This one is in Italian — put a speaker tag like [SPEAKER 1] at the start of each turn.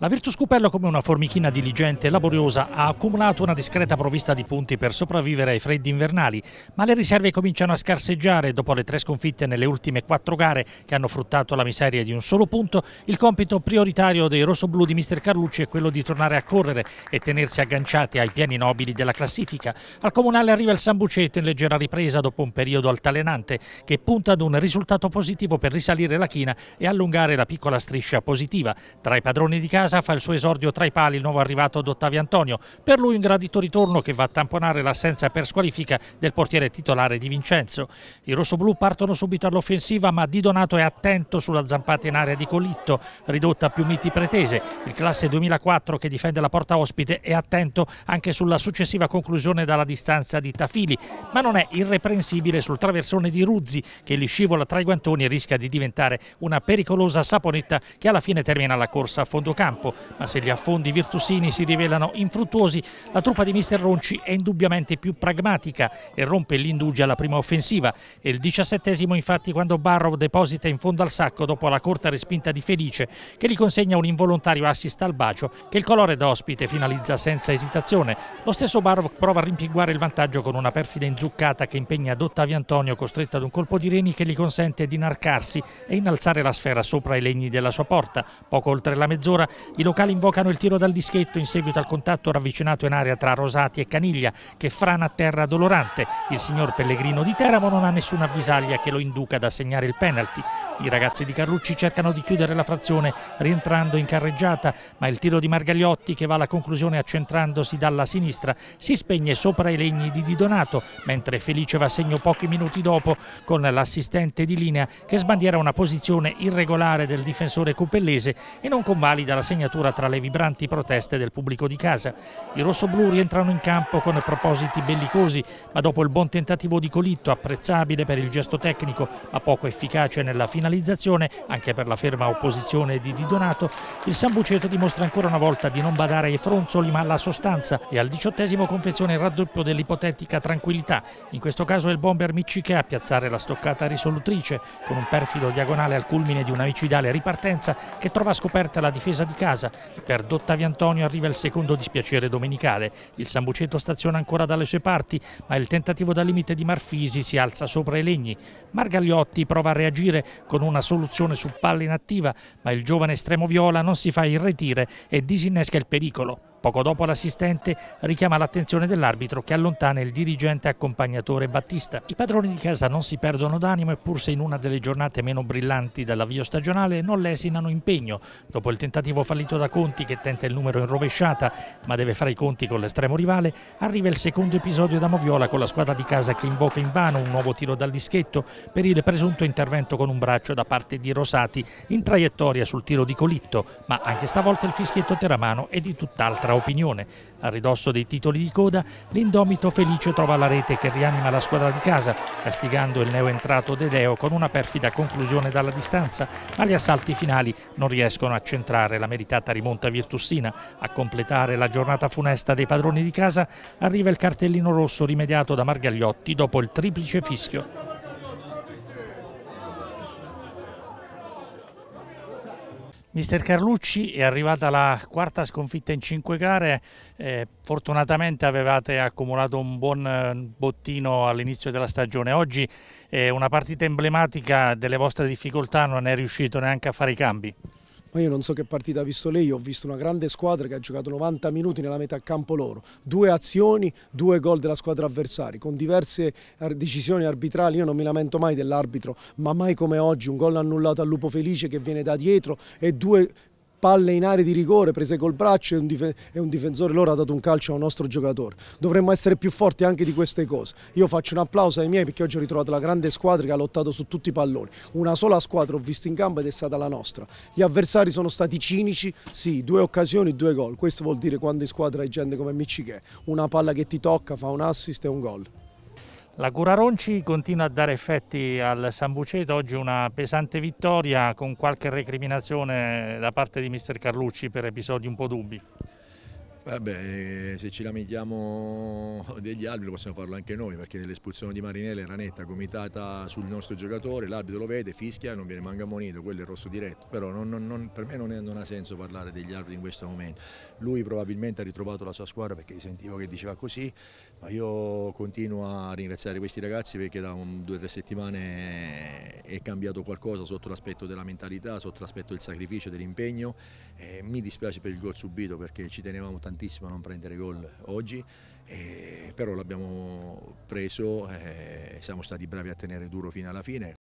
[SPEAKER 1] La Virtus Cupello, come una formichina diligente e laboriosa, ha accumulato una discreta provvista di punti per sopravvivere ai freddi invernali, ma le riserve cominciano a scarseggiare dopo le tre sconfitte nelle ultime quattro gare che hanno fruttato la miseria di un solo punto. Il compito prioritario dei rossoblù di Mister Carlucci è quello di tornare a correre e tenersi agganciati ai piani nobili della classifica. Al comunale arriva il San Bucetto in leggera ripresa dopo un periodo altalenante che punta ad un risultato positivo per risalire la china e allungare la piccola striscia positiva. Tra i padroni di casa casa fa il suo esordio tra i pali il nuovo arrivato Ottavio Antonio. Per lui un gradito ritorno che va a tamponare l'assenza per squalifica del portiere titolare di Vincenzo. I rossoblù partono subito all'offensiva ma Di Donato è attento sulla zampata in area di Colitto, ridotta a più miti pretese. Il classe 2004 che difende la porta ospite è attento anche sulla successiva conclusione dalla distanza di Tafili, ma non è irreprensibile sul traversone di Ruzzi che gli scivola tra i guantoni e rischia di diventare una pericolosa saponetta che alla fine termina la corsa a fondo campo campo, ma se gli affondi virtusini si rivelano infruttuosi, la truppa di Mister Ronci è indubbiamente più pragmatica e rompe l'indugia alla prima offensiva. È il diciassettesimo infatti quando Barrow deposita in fondo al sacco dopo la corta respinta di Felice che gli consegna un involontario assist al bacio che il colore d'ospite finalizza senza esitazione. Lo stesso Barrow prova a rimpinguare il vantaggio con una perfida inzuccata che impegna Dottavi Antonio costretto ad un colpo di reni che gli consente di inarcarsi e innalzare la sfera sopra i legni della sua porta. Poco oltre la mezz'ora i locali invocano il tiro dal dischetto in seguito al contatto ravvicinato in aria tra Rosati e Caniglia che frana a terra dolorante. Il signor Pellegrino di Teramo non ha nessuna avvisaglia che lo induca ad assegnare il penalty. I ragazzi di Carlucci cercano di chiudere la frazione rientrando in carreggiata, ma il tiro di Margagliotti che va alla conclusione accentrandosi dalla sinistra si spegne sopra i legni di Di Donato, mentre Felice va a segno pochi minuti dopo con l'assistente di linea che sbandiera una posizione irregolare del difensore cupellese e non convalida la segnatura tra le vibranti proteste del pubblico di casa. I rossoblù rientrano in campo con propositi bellicosi, ma dopo il buon tentativo di Colitto, apprezzabile per il gesto tecnico ma poco efficace nella finale finalizzazione, anche per la ferma opposizione di Di Donato, il Sambuceto dimostra ancora una volta di non badare ai fronzoli ma alla sostanza e al diciottesimo confezione il raddoppio dell'ipotetica tranquillità. In questo caso è il bomber Micciche a piazzare la stoccata risolutrice con un perfido diagonale al culmine di una micidiale ripartenza che trova scoperta la difesa di casa per Dottavi Antonio arriva il secondo dispiacere domenicale. Il Sambuceto staziona ancora dalle sue parti ma il tentativo da limite di Marfisi si alza sopra i legni. Margagliotti prova a reagire con con una soluzione su palla inattiva, ma il giovane estremo viola non si fa irretire e disinnesca il pericolo. Poco dopo l'assistente richiama l'attenzione dell'arbitro che allontana il dirigente accompagnatore Battista. I padroni di casa non si perdono d'animo e pur se in una delle giornate meno brillanti dell'avvio stagionale non lesinano impegno. Dopo il tentativo fallito da Conti che tenta il numero in rovesciata ma deve fare i conti con l'estremo rivale, arriva il secondo episodio da Moviola con la squadra di casa che invoca in vano un nuovo tiro dal dischetto per il presunto intervento con un braccio da parte di Rosati in traiettoria sul tiro di Colitto, ma anche stavolta il fischietto teramano è di tutt'altra nostra opinione. A ridosso dei titoli di coda, l'indomito Felice trova la rete che rianima la squadra di casa, castigando il neoentrato Dedeo con una perfida conclusione dalla distanza, ma gli assalti finali non riescono a centrare la meritata rimonta virtussina. A completare la giornata funesta dei padroni di casa arriva il cartellino rosso rimediato da Margagliotti dopo il triplice fischio. Mister Carlucci è arrivata la quarta sconfitta in cinque gare, eh, fortunatamente avevate accumulato un buon eh, bottino all'inizio della stagione, oggi è una partita emblematica delle vostre difficoltà, non è riuscito neanche a fare i cambi.
[SPEAKER 2] Ma io non so che partita ha visto lei, ho visto una grande squadra che ha giocato 90 minuti nella metà campo loro, due azioni, due gol della squadra avversaria, con diverse decisioni arbitrali, io non mi lamento mai dell'arbitro, ma mai come oggi, un gol annullato al Lupo Felice che viene da dietro e due palle in area di rigore prese col braccio e un, dif e un, difensore loro ha dato un calcio a un nostro giocatore. Dovremmo essere più forti anche di queste cose. Io faccio un applauso ai miei perché oggi ho ritrovato la grande squadra che ha lottato su tutti i palloni. Una sola squadra ho visto in campo ed è stata la nostra. Gli avversari sono stati cinici, sì, due occasioni, due gol. Questo vuol dire quando in squadra hai gente come Michiché. Una palla che ti tocca, fa un assist e un gol.
[SPEAKER 1] La Curaronci continua a dare effetti al Sambuceto, oggi una pesante vittoria con qualche recriminazione da parte di mister Carlucci per episodi un po' dubbi.
[SPEAKER 3] Vabbè, se ci lamentiamo degli arbitri possiamo farlo anche noi perché l'espulsione di Marinelli era netta, comitata sul nostro giocatore, l'arbitro lo vede, fischia non viene manca monito, quello è rosso diretto, però non, non, per me non, è, non, ha senso parlare degli arbitri in questo momento. Lui probabilmente ha ritrovato la sua squadra perché sentivo che diceva così, ma io continuo a ringraziare questi ragazzi perché da un, due o tre settimane è cambiato qualcosa sotto l'aspetto della mentalità, sotto l'aspetto del sacrificio, dell'impegno. mi dispiace per il gol subito perché ci tenevamo tantissimo tantissimo a non prendere gol oggi, eh, però l'abbiamo preso, eh, siamo stati bravi a tenere duro fino alla fine.